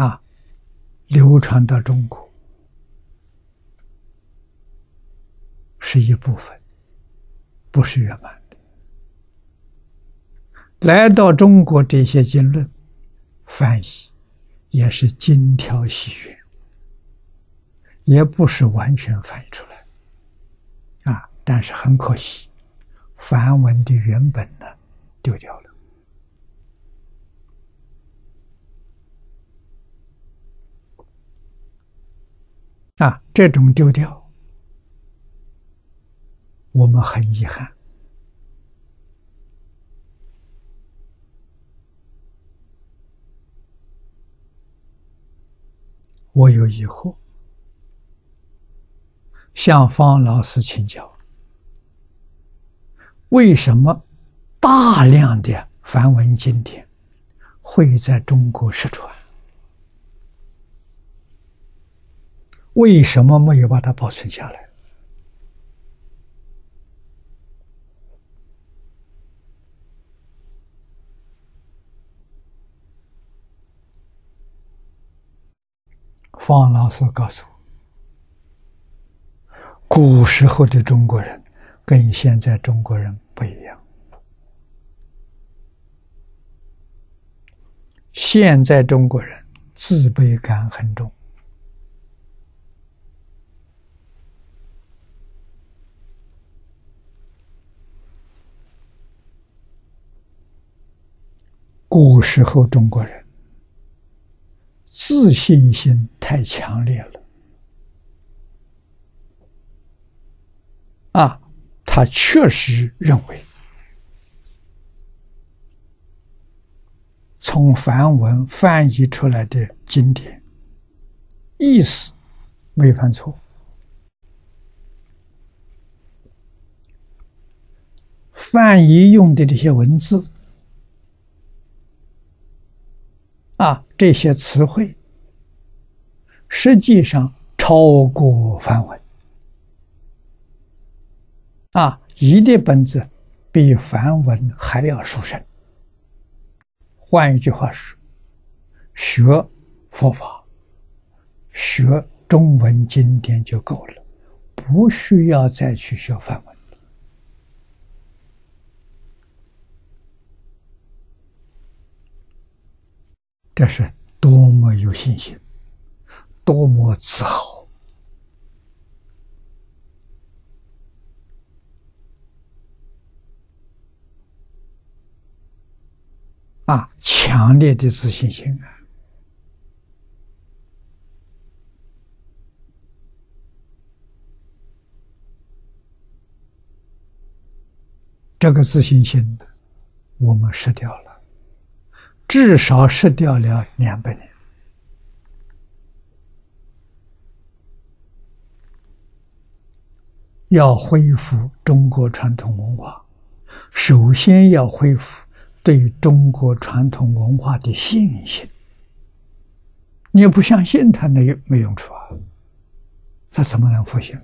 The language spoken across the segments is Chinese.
啊，流传到中国是一部分，不是圆满的。来到中国这些经论翻译，也是精挑细选，也不是完全翻译出来，啊，但是很可惜，梵文的原本呢丢掉了。啊，这种丢掉，我们很遗憾。我有疑惑，向方老师请教：为什么大量的梵文经典会在中国失传？为什么没有把它保存下来？方老师告诉我，古时候的中国人跟现在中国人不一样，现在中国人自卑感很重。古时候中国人自信心太强烈了，啊，他确实认为从梵文翻译出来的经典意思没犯错，翻译用的这些文字。啊，这些词汇实际上超过梵文。啊，一的本子比梵文还要殊胜。换一句话说，学佛法、学中文经典就够了，不需要再去学梵文。这是多么有信心，多么自豪啊！强烈的自信心啊！这个自信心，我们失掉了。至少失掉了两百年。要恢复中国传统文化，首先要恢复对中国传统文化的信心。你不相信，他那没用处啊！他怎么能复兴呢？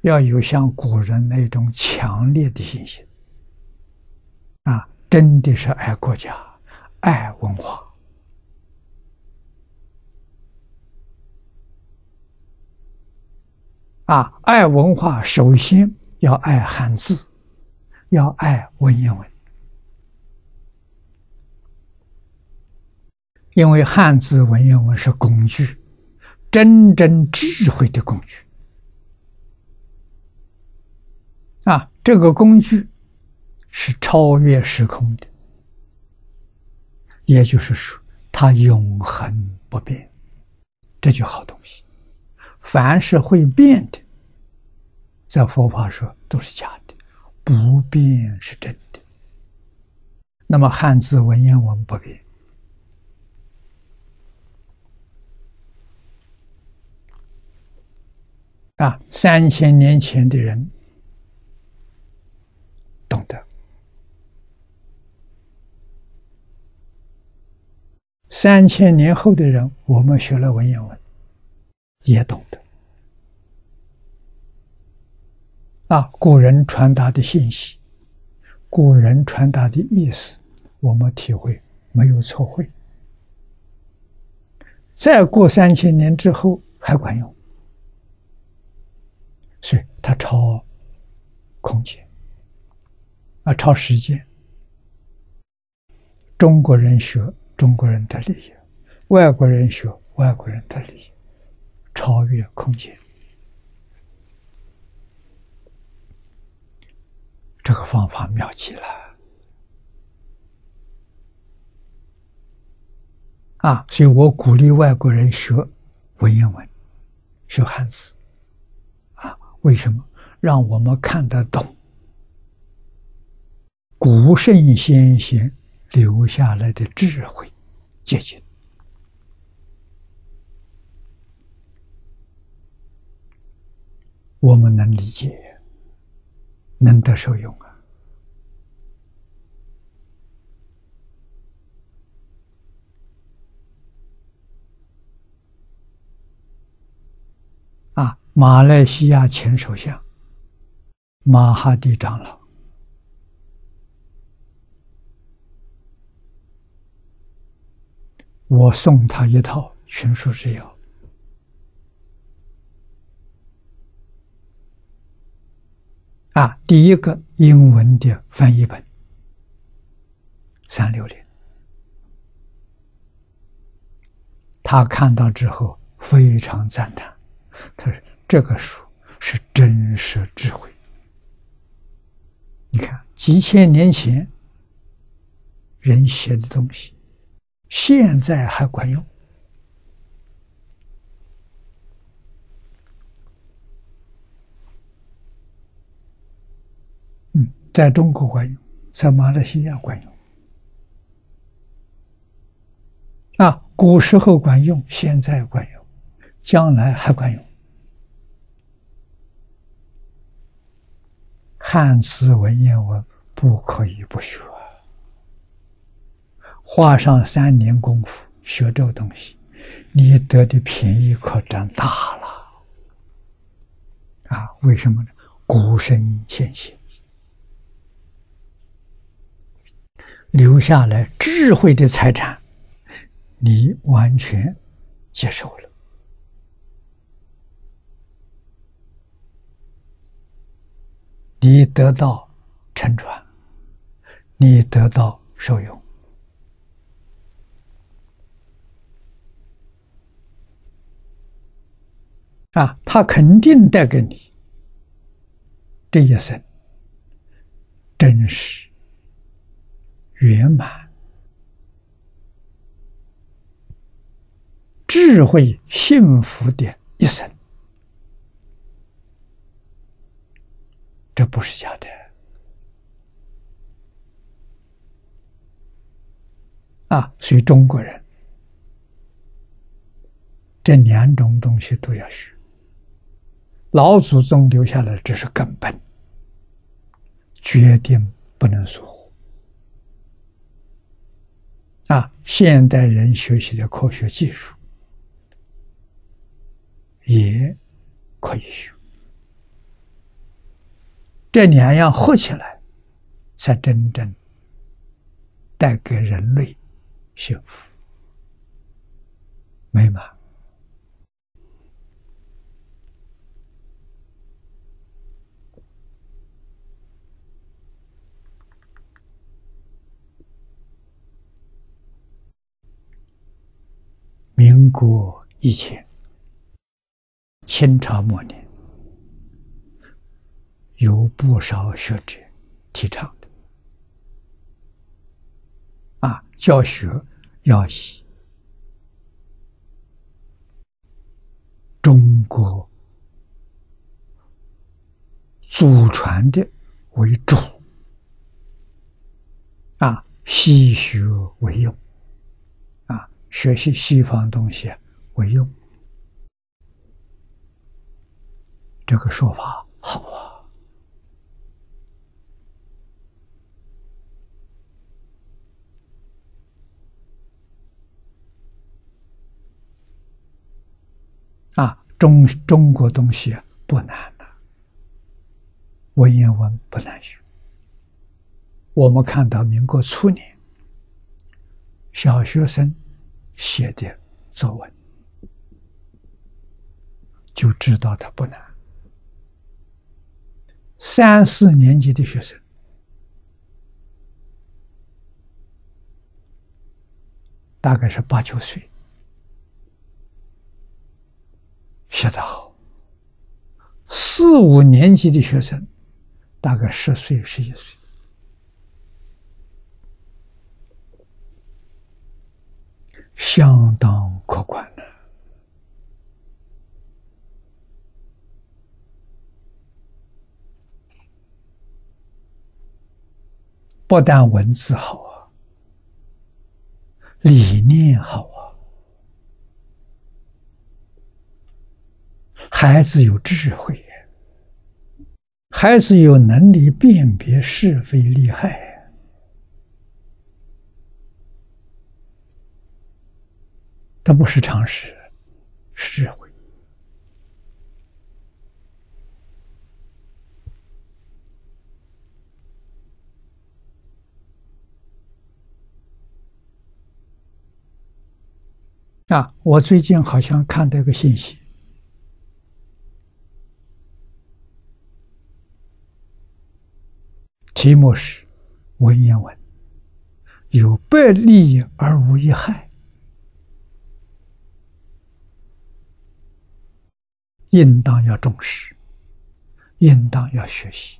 要有像古人那种强烈的信心啊！真的是爱国家、爱文化啊！爱文化，首先要爱汉字，要爱文言文，因为汉字文言文是工具，真正智慧的工具啊！这个工具。是超越时空的，也就是说，它永恒不变，这就好东西。凡是会变的，在佛法说都是假的，不变是真的。那么汉字文言文不变啊，三千年前的人懂得。三千年后的人，我们学了文言文，也懂得啊。古人传达的信息，古人传达的意思，我们体会没有错会再过三千年之后还管用，所以它超空间啊，超时间。中国人学中国人的利益，外国人学外国人的利益，超越空间。这个方法妙极了啊！所以我鼓励外国人学文言文，学汉字啊。为什么？让我们看得懂古圣先贤留下来的智慧结晶，我们能理解。能得受用啊！啊，马来西亚前首相马哈蒂长老，我送他一套《群书之要》。啊，第一个英文的翻译本，三六零，他看到之后非常赞叹，他说：“这个书是真实智慧。你看几千年前人写的东西，现在还管用。”嗯在中国管用，在马来西亚管用。啊，古时候管用，现在管用，将来还管用。汉字文言文不可以不学，花上三年功夫学这个东西，你得的便宜可占大了。啊，为什么呢？古圣先贤。留下来智慧的财产，你完全接受了，你得到沉船，你得到受用啊！他肯定带给你这一生真实。圆满、智慧、幸福的一生，这不是假的啊！所以中国人这两种东西都要学。老祖宗留下来，这是根本，决定不能疏忽。啊，现代人学习的科学技术也可以学，这两样合起来，才真正带给人类幸福。美满。民国以前，清朝末年，有不少学者提倡的，啊，教学要以中国祖传的为主，啊，西学为用。学习西方东西为用，这个说法好啊！啊，中中国东西不难的，文言文不难学。我们看到民国初年，小学生。写的作文。就知道它不难。三四年级的学生，大概是八九岁，写得好；四五年级的学生，大概十岁、十一岁，相当可观的。不但文字好啊，理念好啊，孩子有智慧，孩子有能力辨别是非利害，它不是常识，是智慧。啊！我最近好像看到一个信息，题目是“文言文有百利而无一害”，应当要重视，应当要学习。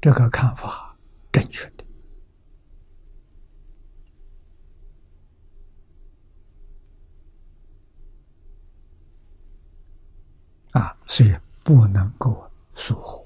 这个看法正确的。啊，所以不能够疏忽。